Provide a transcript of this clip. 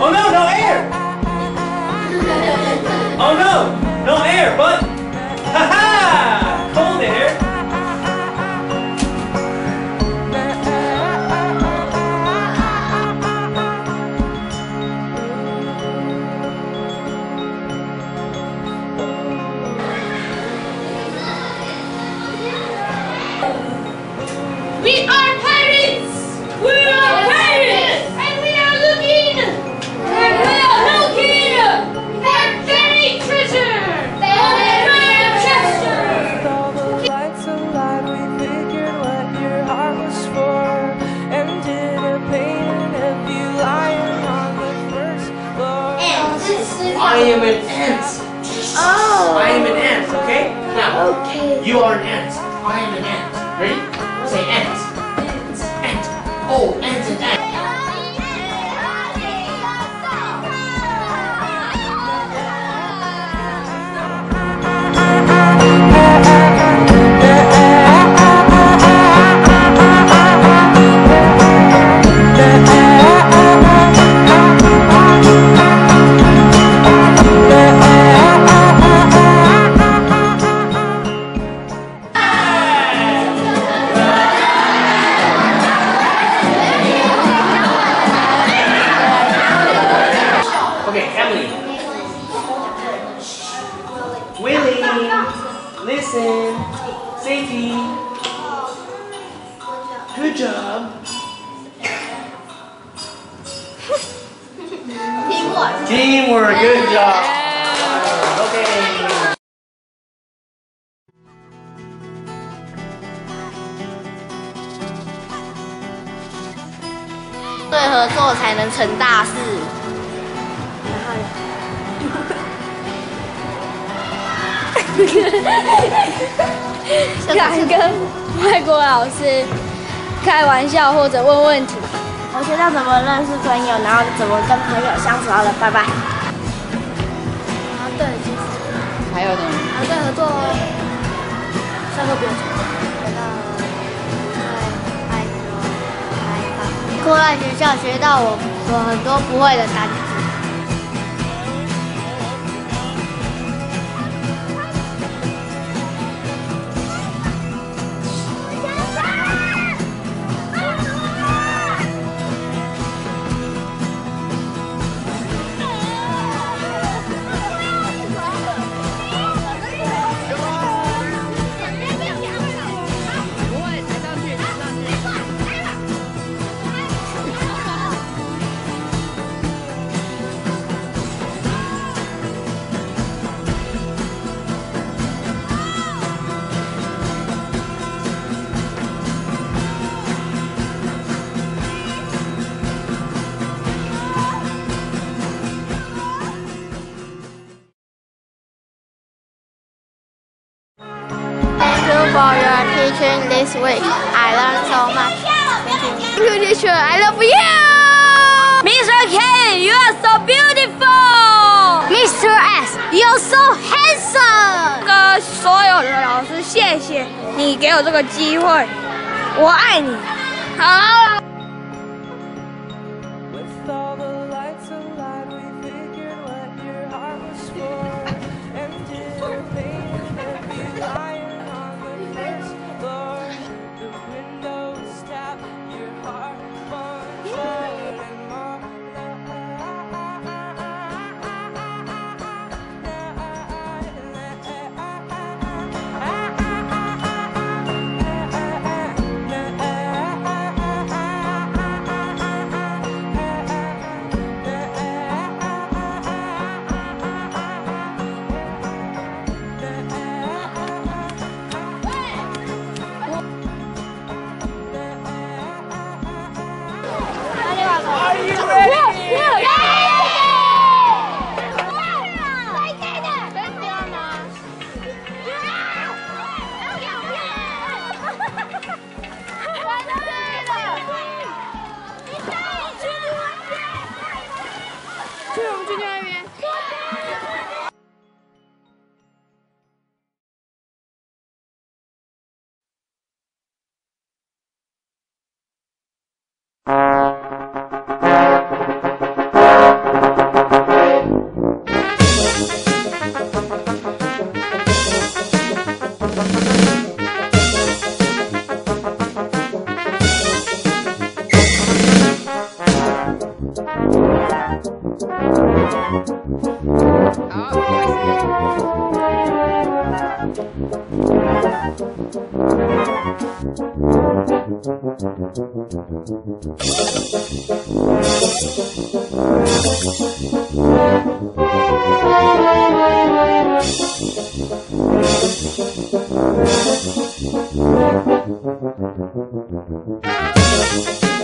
Oh no, no air! Oh no, no air, but ha ha! Cold air. We are pirates! We are I am an ant. Oh. I am an ant, okay? Now, Okay. you are an ant. I am an ant. Ready? Say ant. Ant. Teamwork, good job. Okay. 对合作才能成大事。敢跟外国老师开玩笑或者问问题。我学到怎么认识朋友，然后怎么跟朋友相处。好了，拜拜。啊，对，其实还有呢？啊，对，合作哦。下课不用说。扩大学校学到我我很多不会的单词。teaching this week. I learned so much. Thank you, teacher. I love you. Mr. K, you are so beautiful. Mr. S, you're so handsome. 跟所有的老师，谢谢你给我这个机会，我爱你。好。 Grandpa. Thank